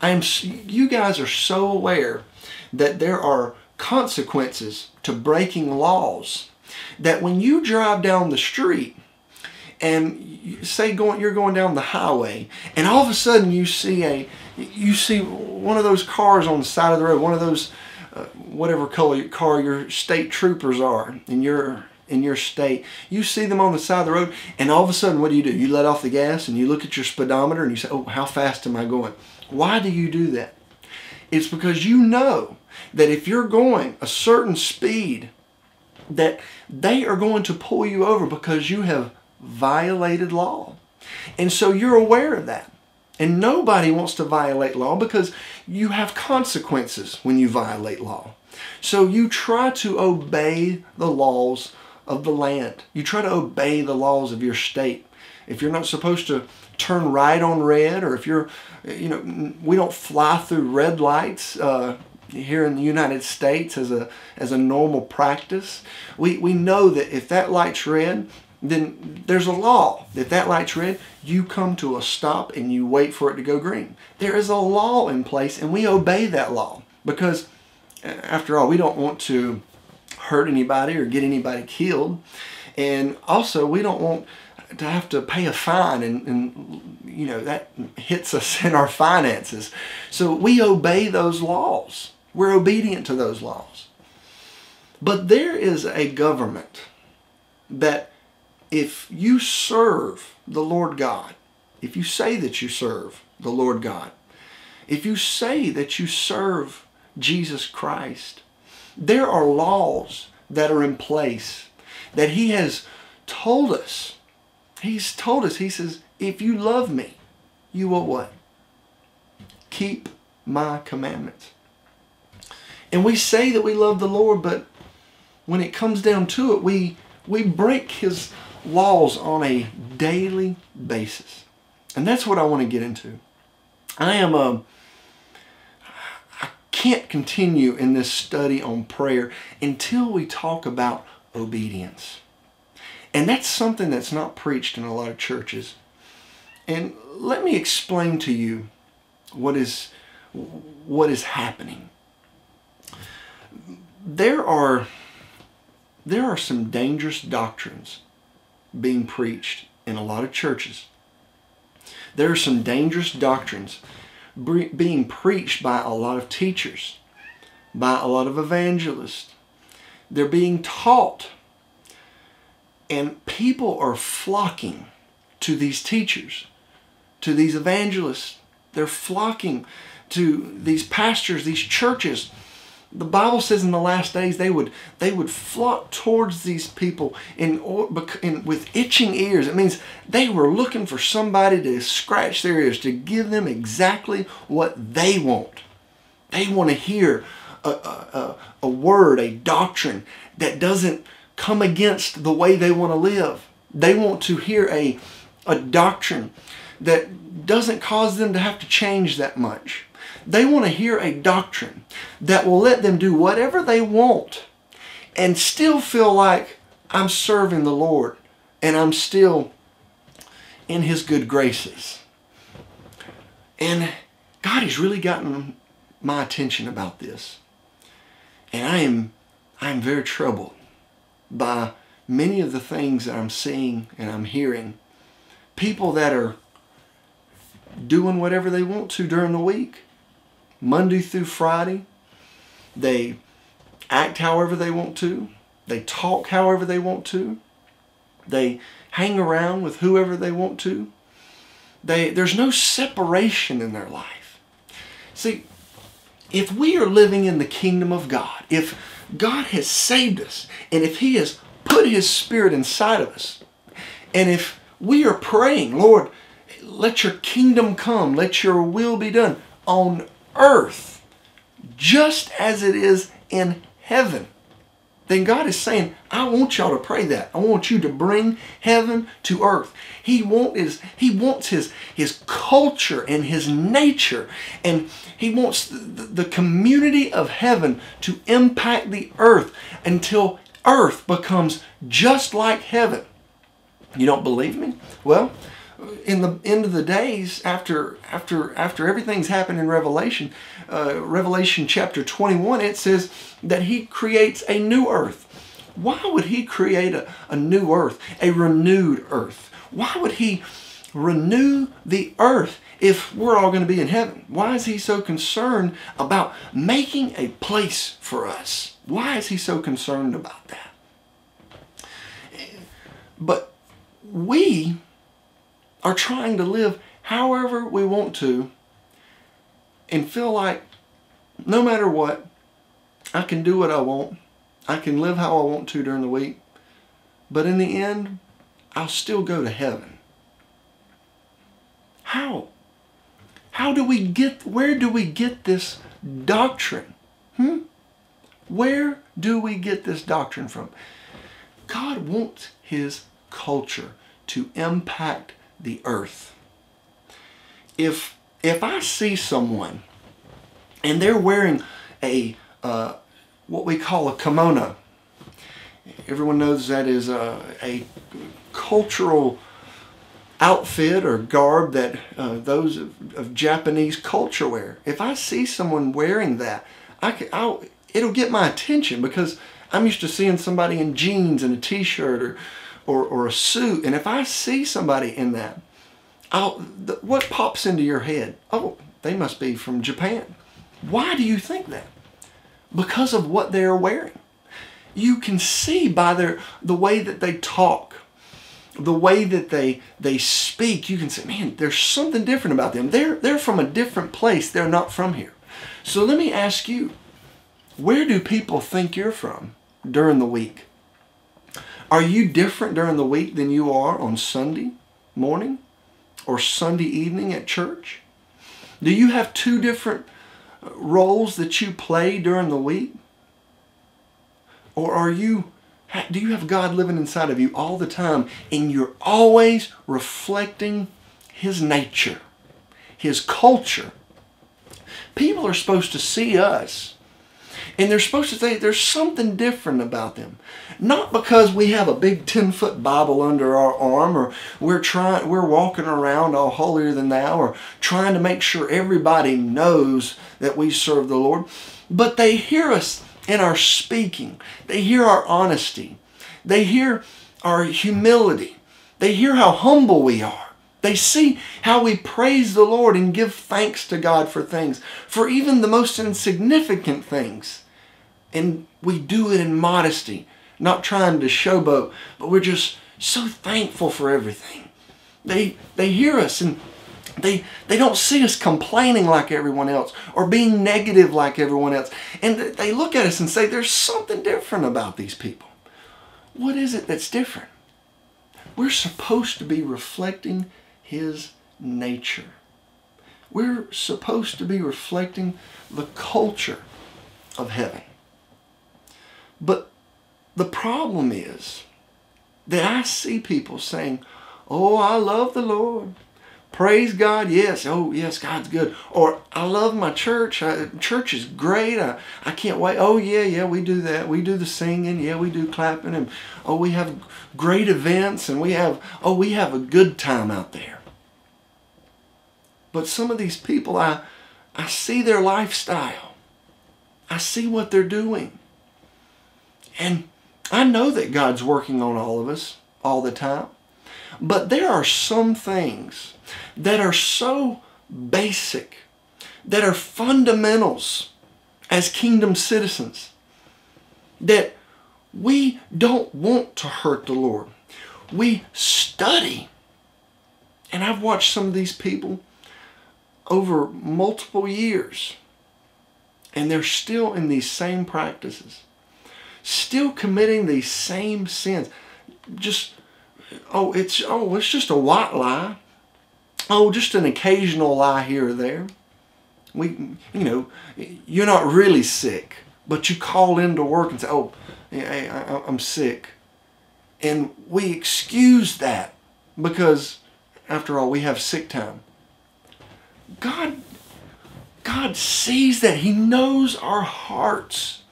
I am. You guys are so aware that there are consequences to breaking laws that when you drive down the street and say going you're going down the highway and all of a sudden you see a you see one of those cars on the side of the road one of those uh, whatever color car your state troopers are in your in your state you see them on the side of the road and all of a sudden what do you do you let off the gas and you look at your speedometer and you say oh how fast am i going why do you do that it's because you know that if you're going a certain speed that they are going to pull you over because you have violated law. And so you're aware of that. And nobody wants to violate law because you have consequences when you violate law. So you try to obey the laws of the land. You try to obey the laws of your state. If you're not supposed to turn right on red, or if you're, you know, we don't fly through red lights uh, here in the United States as a as a normal practice. We we know that if that light's red, then there's a law. If that light's red, you come to a stop and you wait for it to go green. There is a law in place and we obey that law because after all, we don't want to hurt anybody or get anybody killed. And also, we don't want to have to pay a fine and, and you know, that hits us in our finances. So we obey those laws. We're obedient to those laws. But there is a government that if you serve the Lord God, if you say that you serve the Lord God, if you say that you serve Jesus Christ, there are laws that are in place that He has told us. He's told us, He says, if you love me, you will what? Keep my commandments. And we say that we love the Lord, but when it comes down to it, we, we break His laws on a daily basis. And that's what I want to get into. I am a um, can't continue in this study on prayer until we talk about obedience. And that's something that's not preached in a lot of churches. And let me explain to you what is what is happening. There are there are some dangerous doctrines being preached in a lot of churches. There are some dangerous doctrines being preached by a lot of teachers, by a lot of evangelists. They're being taught. And people are flocking to these teachers, to these evangelists. They're flocking to these pastors, these churches the Bible says in the last days they would they would flock towards these people in, in with itching ears. It means they were looking for somebody to scratch their ears to give them exactly what they want. They want to hear a, a, a word, a doctrine that doesn't come against the way they want to live. They want to hear a a doctrine that doesn't cause them to have to change that much. They want to hear a doctrine that will let them do whatever they want and still feel like I'm serving the Lord and I'm still in His good graces. And God has really gotten my attention about this. And I am, I am very troubled by many of the things that I'm seeing and I'm hearing. People that are doing whatever they want to during the week Monday through Friday. They act however they want to. They talk however they want to. They hang around with whoever they want to. They, there's no separation in their life. See, if we are living in the kingdom of God, if God has saved us, and if He has put His Spirit inside of us, and if we are praying, Lord, let your kingdom come, let your will be done on earth just as it is in heaven, then God is saying, I want y'all to pray that. I want you to bring heaven to earth. He, want is, he wants his, his culture and his nature, and he wants the, the community of heaven to impact the earth until earth becomes just like heaven. You don't believe me? Well, in the end of the days, after after after everything's happened in Revelation, uh, Revelation chapter 21, it says that He creates a new earth. Why would He create a, a new earth, a renewed earth? Why would He renew the earth if we're all going to be in heaven? Why is He so concerned about making a place for us? Why is He so concerned about that? But we are trying to live however we want to and feel like no matter what, I can do what I want. I can live how I want to during the week. But in the end, I'll still go to heaven. How? How do we get, where do we get this doctrine? Hmm? Where do we get this doctrine from? God wants his culture to impact the earth. If if I see someone and they're wearing a uh, what we call a kimono, everyone knows that is a, a cultural outfit or garb that uh, those of, of, Japanese culture wear. If I see someone wearing that, I can, I'll, it'll get my attention because I'm used to seeing somebody in jeans and a t-shirt or or, or a suit. And if I see somebody in that, I'll, the, what pops into your head? Oh, they must be from Japan. Why do you think that? Because of what they're wearing. You can see by their the way that they talk, the way that they they speak. You can say, man, there's something different about them. They're they're from a different place. They're not from here. So let me ask you, where do people think you're from during the week? Are you different during the week than you are on Sunday morning or Sunday evening at church? Do you have two different uh, roles that you play during the week? Or are you do you have God living inside of you all the time and you're always reflecting his nature, his culture? People are supposed to see us and they're supposed to say there's something different about them. Not because we have a big 10 foot Bible under our arm or we're trying we're walking around all holier than thou or trying to make sure everybody knows that we serve the Lord. But they hear us in our speaking. They hear our honesty. They hear our humility. They hear how humble we are. They see how we praise the Lord and give thanks to God for things, for even the most insignificant things. And we do it in modesty, not trying to showboat, but we're just so thankful for everything. They, they hear us and they, they don't see us complaining like everyone else or being negative like everyone else. And they look at us and say, there's something different about these people. What is it that's different? We're supposed to be reflecting His nature. We're supposed to be reflecting the culture of heaven. But the problem is that I see people saying, Oh, I love the Lord. Praise God. Yes. Oh, yes, God's good. Or I love my church. I, church is great. I, I can't wait. Oh, yeah, yeah, we do that. We do the singing. Yeah, we do clapping. And oh, we have great events. And we have, oh, we have a good time out there. But some of these people, I, I see their lifestyle. I see what they're doing. And I know that God's working on all of us all the time. But there are some things that are so basic, that are fundamentals as kingdom citizens, that we don't want to hurt the Lord. We study. And I've watched some of these people over multiple years, and they're still in these same practices still committing these same sins. Just, oh, it's, oh, it's just a white lie. Oh, just an occasional lie here or there. We, you know, you're not really sick, but you call in to work and say, oh, hey, I, I'm sick. And we excuse that because, after all, we have sick time. God, God sees that. He knows our hearts.